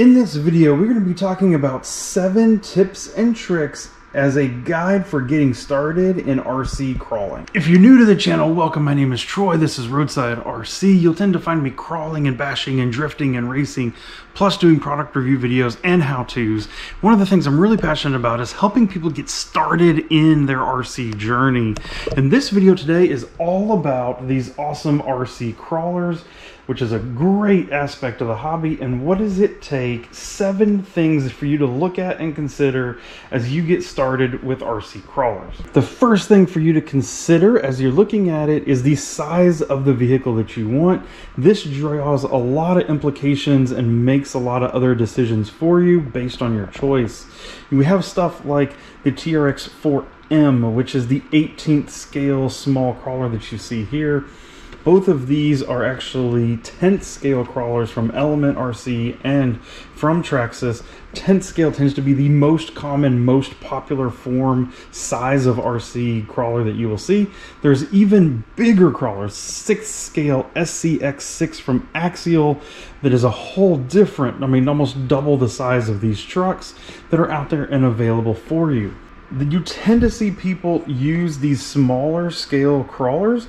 In this video, we're going to be talking about seven tips and tricks as a guide for getting started in RC crawling. If you're new to the channel, welcome. My name is Troy. This is Roadside RC. You'll tend to find me crawling and bashing and drifting and racing, plus doing product review videos and how-tos. One of the things I'm really passionate about is helping people get started in their RC journey. And this video today is all about these awesome RC crawlers which is a great aspect of the hobby. And what does it take? Seven things for you to look at and consider as you get started with RC crawlers. The first thing for you to consider as you're looking at it is the size of the vehicle that you want. This draws a lot of implications and makes a lot of other decisions for you based on your choice. We have stuff like the TRX 4M, which is the 18th scale small crawler that you see here. Both of these are actually 10th scale crawlers from Element RC and from Traxxas. 10th scale tends to be the most common, most popular form size of RC crawler that you will see. There's even bigger crawlers, 6th scale SCX6 from Axial that is a whole different, I mean almost double the size of these trucks that are out there and available for you you tend to see people use these smaller scale crawlers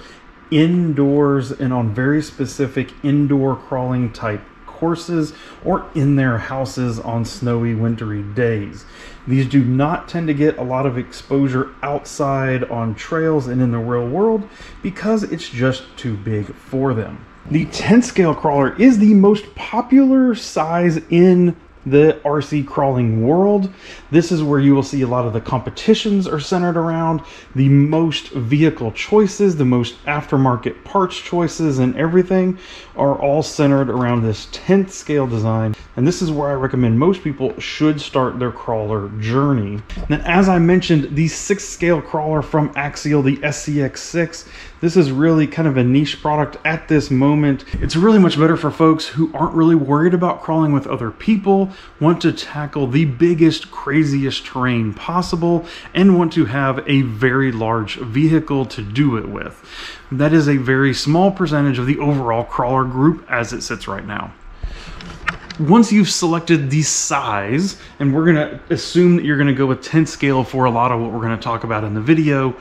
indoors and on very specific indoor crawling type courses or in their houses on snowy wintry days. These do not tend to get a lot of exposure outside on trails and in the real world because it's just too big for them. The 10 scale crawler is the most popular size in the RC crawling world. This is where you will see a lot of the competitions are centered around the most vehicle choices, the most aftermarket parts choices, and everything are all centered around this 10th scale design. And this is where I recommend most people should start their crawler journey. Now, as I mentioned, the 6th scale crawler from Axial, the SCX6, this is really kind of a niche product at this moment. It's really much better for folks who aren't really worried about crawling with other people, want to tackle the biggest, craziest terrain possible, and want to have a very large vehicle to do it with. That is a very small percentage of the overall crawler group as it sits right now once you've selected the size, and we're gonna assume that you're gonna go with 10 scale for a lot of what we're gonna talk about in the video,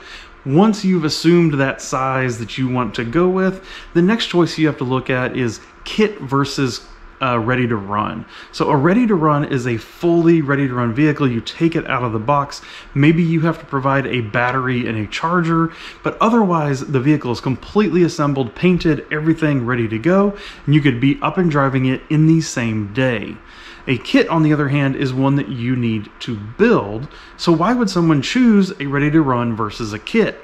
once you've assumed that size that you want to go with, the next choice you have to look at is kit versus uh, ready to run. So a ready to run is a fully ready to run vehicle. You take it out of the box. Maybe you have to provide a battery and a charger, but otherwise the vehicle is completely assembled, painted, everything ready to go, and you could be up and driving it in the same day. A kit, on the other hand, is one that you need to build. So why would someone choose a ready to run versus a kit?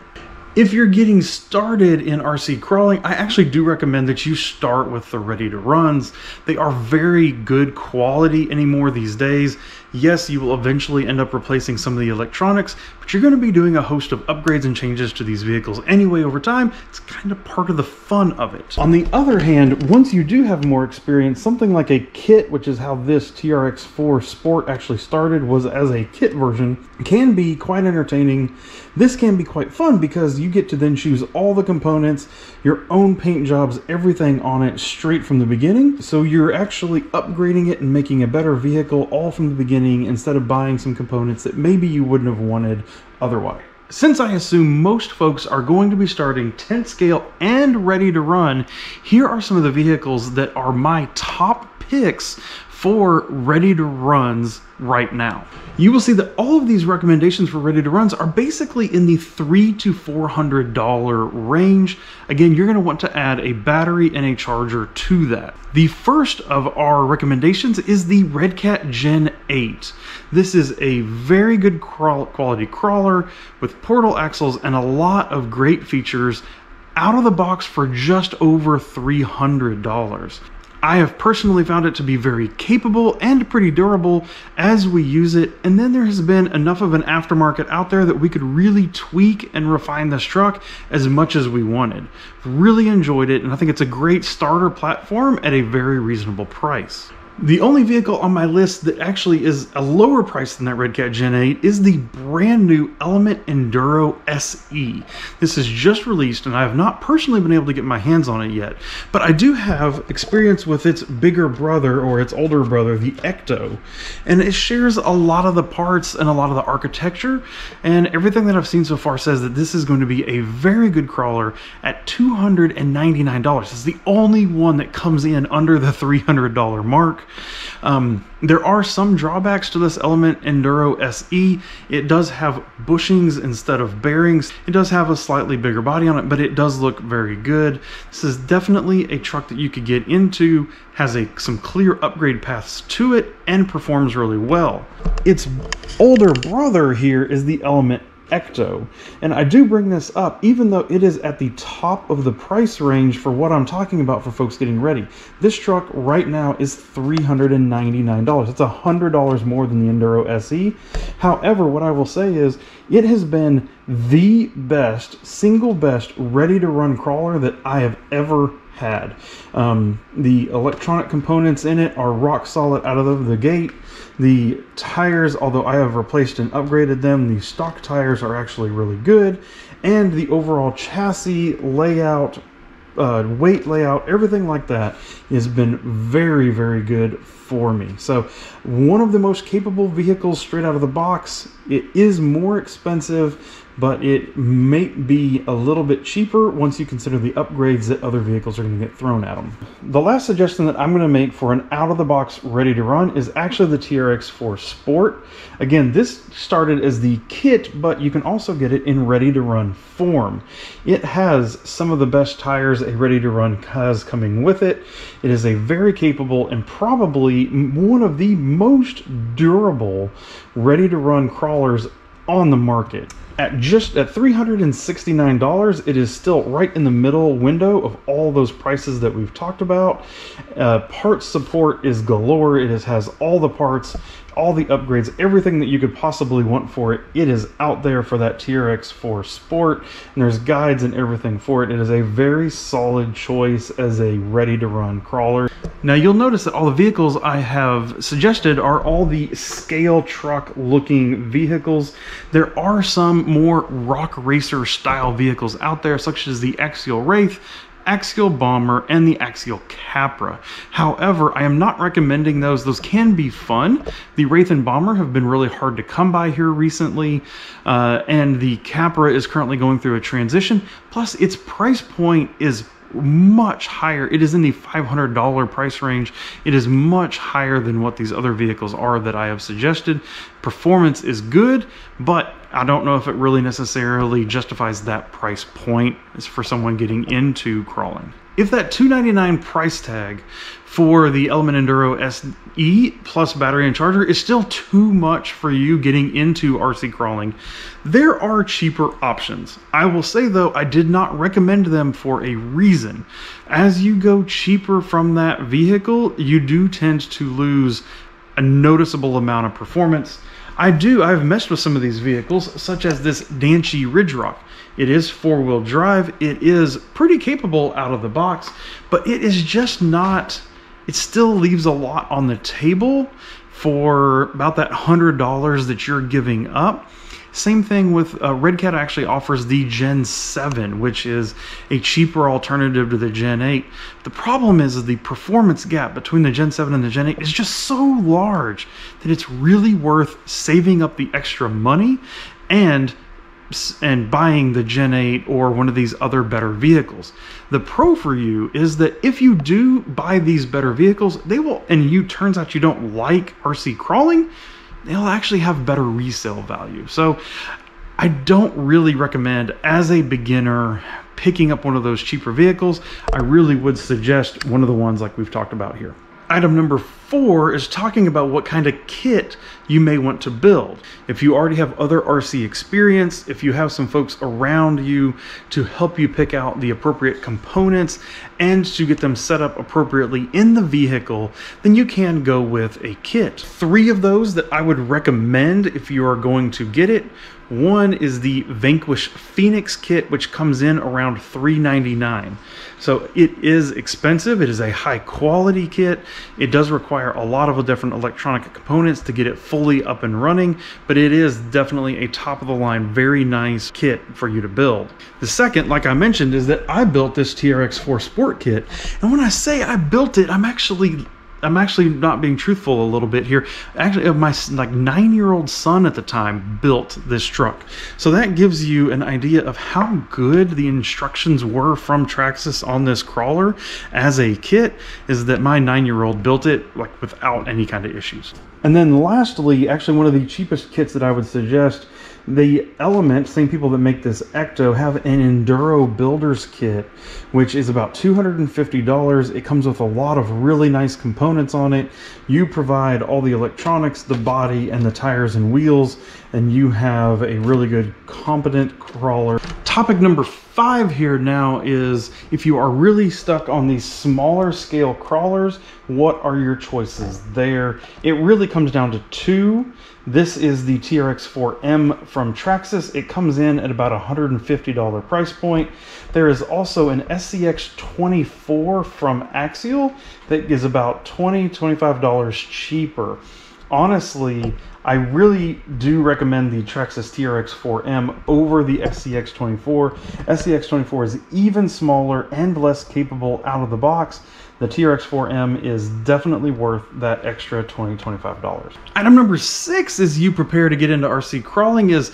If you're getting started in RC crawling, I actually do recommend that you start with the ready to runs. They are very good quality anymore these days. Yes, you will eventually end up replacing some of the electronics, but you're going to be doing a host of upgrades and changes to these vehicles anyway over time. It's kind of part of the fun of it. On the other hand, once you do have more experience, something like a kit, which is how this TRX4 Sport actually started, was as a kit version, can be quite entertaining. This can be quite fun because you get to then choose all the components, your own paint jobs, everything on it straight from the beginning. So you're actually upgrading it and making a better vehicle all from the beginning instead of buying some components that maybe you wouldn't have wanted otherwise. Since I assume most folks are going to be starting 10 scale and ready to run, here are some of the vehicles that are my top picks for ready to runs right now. You will see that all of these recommendations for ready to runs are basically in the three to four hundred dollar range. Again, you're going to want to add a battery and a charger to that. The first of our recommendations is the Redcat Gen 8. This is a very good quality crawler with portal axles and a lot of great features out of the box for just over $300. I have personally found it to be very capable and pretty durable as we use it, and then there has been enough of an aftermarket out there that we could really tweak and refine this truck as much as we wanted. Really enjoyed it, and I think it's a great starter platform at a very reasonable price. The only vehicle on my list that actually is a lower price than that Redcat Gen 8 is the brand new Element Enduro SE. This is just released and I have not personally been able to get my hands on it yet, but I do have experience with its bigger brother or its older brother, the Ecto, and it shares a lot of the parts and a lot of the architecture, and everything that I've seen so far says that this is going to be a very good crawler at $299. It's the only one that comes in under the $300 mark. Um, there are some drawbacks to this Element Enduro SE. It does have bushings instead of bearings. It does have a slightly bigger body on it, but it does look very good. This is definitely a truck that you could get into, has a some clear upgrade paths to it, and performs really well. Its older brother here is the Element Ecto. And I do bring this up even though it is at the top of the price range for what I'm talking about for folks getting ready. This truck right now is $399. It's $100 more than the Enduro SE. However, what I will say is it has been the best, single best, ready to run crawler that I have ever had. Um, the electronic components in it are rock solid out of the gate. The tires, although I have replaced and upgraded them, the stock tires are actually really good. And the overall chassis layout, uh, weight layout, everything like that has been very, very good for me. So, one of the most capable vehicles straight out of the box. It is more expensive but it may be a little bit cheaper once you consider the upgrades that other vehicles are going to get thrown at them. The last suggestion that I'm going to make for an out-of-the-box ready to run is actually the TRX4 Sport. Again, this started as the kit, but you can also get it in ready-to-run form. It has some of the best tires a ready-to-run has coming with it. It is a very capable and probably one of the most durable ready-to-run crawlers on the market at just at $369 it is still right in the middle window of all those prices that we've talked about. Uh, parts support is galore. It is, has all the parts all the upgrades, everything that you could possibly want for it. It is out there for that TRX4 Sport, and there's guides and everything for it. It is a very solid choice as a ready-to-run crawler. Now you'll notice that all the vehicles I have suggested are all the scale truck looking vehicles. There are some more rock racer style vehicles out there, such as the Axial Wraith, Axial Bomber, and the Axial Capra. However, I am not recommending those. Those can be fun. The Wraith and Bomber have been really hard to come by here recently, uh, and the Capra is currently going through a transition. Plus, its price point is much higher. It is in the $500 price range. It is much higher than what these other vehicles are that I have suggested. Performance is good, but I don't know if it really necessarily justifies that price point for someone getting into crawling. If that 299 price tag for the Element Enduro SE plus battery and charger is still too much for you getting into RC crawling, there are cheaper options. I will say though, I did not recommend them for a reason. As you go cheaper from that vehicle, you do tend to lose a noticeable amount of performance. I do, I've messed with some of these vehicles, such as this Danchee Ridgerock. It is four wheel drive. It is pretty capable out of the box, but it is just not, it still leaves a lot on the table for about that $100 that you're giving up. Same thing with uh, Redcat actually offers the Gen 7, which is a cheaper alternative to the Gen 8. The problem is, is the performance gap between the Gen 7 and the Gen 8 is just so large that it's really worth saving up the extra money and and buying the Gen 8 or one of these other better vehicles. The pro for you is that if you do buy these better vehicles, they will, and you turns out you don't like RC crawling, they'll actually have better resale value. So I don't really recommend as a beginner picking up one of those cheaper vehicles. I really would suggest one of the ones like we've talked about here. Item number four is talking about what kind of kit you may want to build. If you already have other RC experience, if you have some folks around you to help you pick out the appropriate components and to get them set up appropriately in the vehicle, then you can go with a kit. Three of those that I would recommend if you are going to get it one is the Vanquish Phoenix kit, which comes in around 399. So it is expensive. It is a high quality kit. It does require require a lot of different electronic components to get it fully up and running, but it is definitely a top of the line, very nice kit for you to build. The second, like I mentioned, is that I built this TRX4 Sport kit. And when I say I built it, I'm actually I'm actually not being truthful a little bit here. Actually, my like nine year old son at the time built this truck, so that gives you an idea of how good the instructions were from Traxxas on this crawler as a kit. Is that my nine year old built it like without any kind of issues. And then lastly, actually one of the cheapest kits that I would suggest the Element, same people that make this Ecto, have an Enduro Builders Kit, which is about $250. It comes with a lot of really nice components on it. You provide all the electronics, the body, and the tires and wheels, and you have a really good, competent crawler. Topic number five here now is if you are really stuck on these smaller scale crawlers, what are your choices there? It really comes down to two. This is the TRX4M from Traxxas. It comes in at about $150 price point. There is also an SCX24 from Axial that is about $20, $25 cheaper. Honestly, I really do recommend the Traxxas TRX4M over the SCX24. SCX24 is even smaller and less capable out of the box the TRX4M is definitely worth that extra $20, $25. Item number six as you prepare to get into RC crawling is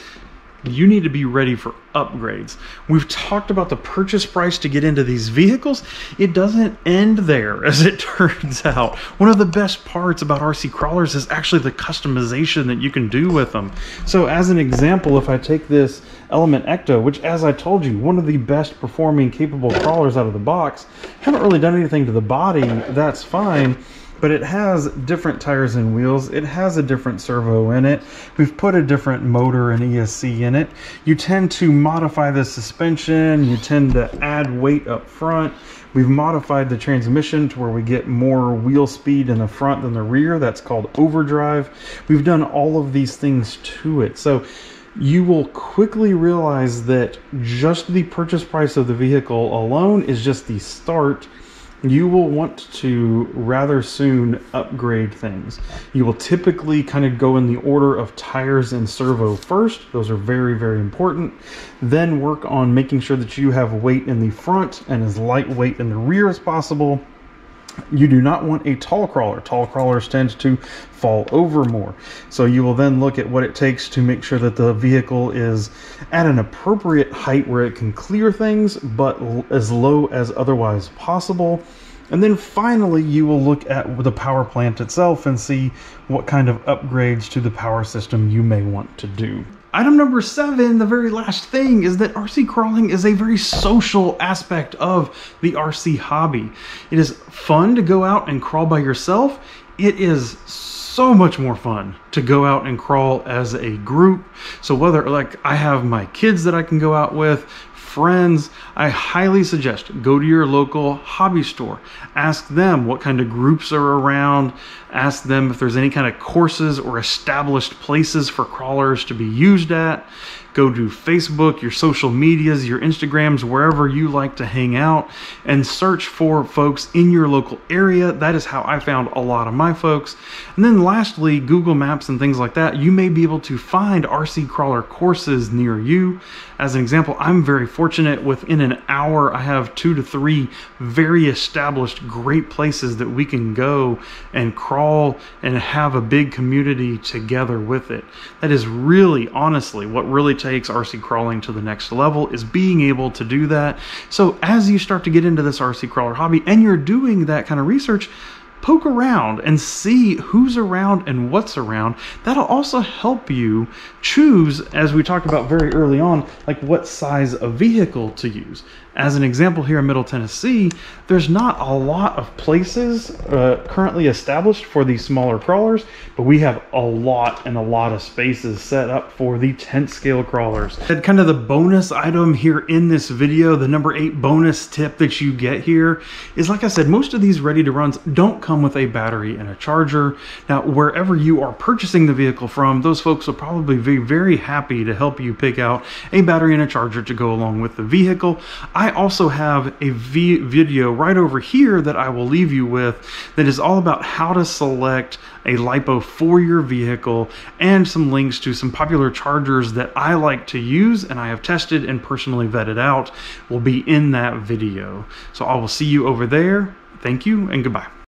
you need to be ready for upgrades. We've talked about the purchase price to get into these vehicles. It doesn't end there, as it turns out. One of the best parts about RC crawlers is actually the customization that you can do with them. So as an example, if I take this Element Ecto, which as I told you, one of the best performing capable crawlers out of the box, haven't really done anything to the body, that's fine but it has different tires and wheels. It has a different servo in it. We've put a different motor and ESC in it. You tend to modify the suspension. You tend to add weight up front. We've modified the transmission to where we get more wheel speed in the front than the rear. That's called overdrive. We've done all of these things to it. So you will quickly realize that just the purchase price of the vehicle alone is just the start you will want to rather soon upgrade things. You will typically kind of go in the order of tires and servo first. Those are very, very important. Then work on making sure that you have weight in the front and as lightweight in the rear as possible. You do not want a tall crawler. Tall crawlers tend to fall over more. So you will then look at what it takes to make sure that the vehicle is at an appropriate height where it can clear things, but as low as otherwise possible. And then finally, you will look at the power plant itself and see what kind of upgrades to the power system you may want to do. Item number seven, the very last thing, is that RC crawling is a very social aspect of the RC hobby. It is fun to go out and crawl by yourself. It is so much more fun to go out and crawl as a group. So whether like I have my kids that I can go out with, friends, I highly suggest go to your local hobby store. Ask them what kind of groups are around. Ask them if there's any kind of courses or established places for crawlers to be used at. Go to Facebook, your social medias, your Instagrams, wherever you like to hang out, and search for folks in your local area. That is how I found a lot of my folks. And then lastly, Google Maps and things like that, you may be able to find RC crawler courses near you. As an example, I'm very fortunate within an hour, I have two to three very established great places that we can go and crawl and have a big community together with it. That is really, honestly, what really takes RC crawling to the next level is being able to do that. So as you start to get into this RC crawler hobby and you're doing that kind of research, poke around and see who's around and what's around. That'll also help you choose, as we talked about very early on, like what size of vehicle to use. As an example here in Middle Tennessee, there's not a lot of places uh, currently established for these smaller crawlers, but we have a lot and a lot of spaces set up for the 10th scale crawlers. And kind of the bonus item here in this video, the number eight bonus tip that you get here is like I said, most of these ready to runs don't come come with a battery and a charger. Now, wherever you are purchasing the vehicle from, those folks will probably be very happy to help you pick out a battery and a charger to go along with the vehicle. I also have a video right over here that I will leave you with that is all about how to select a LiPo for your vehicle and some links to some popular chargers that I like to use and I have tested and personally vetted out will be in that video. So I will see you over there. Thank you and goodbye.